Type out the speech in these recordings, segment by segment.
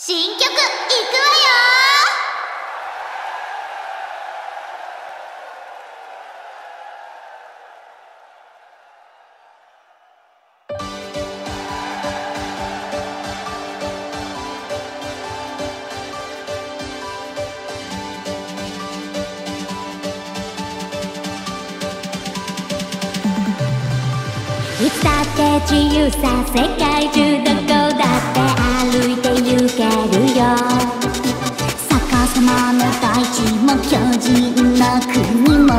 新曲いくわよいつだって自由さ世界中雲の大地も巨人の国も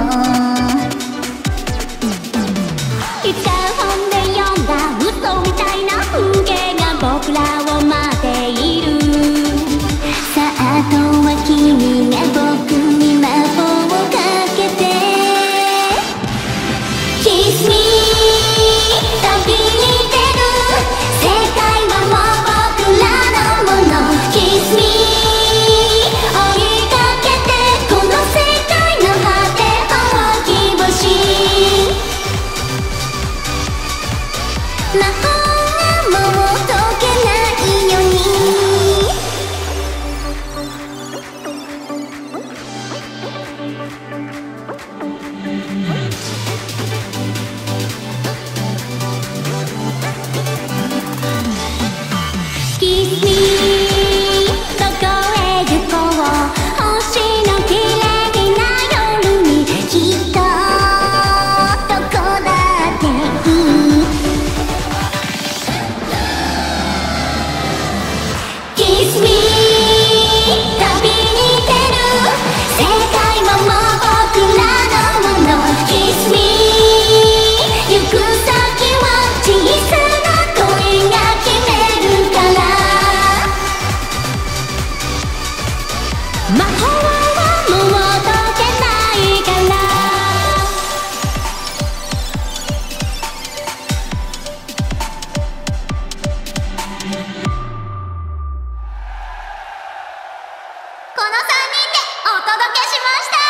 もけないから。この3人でお届けしました。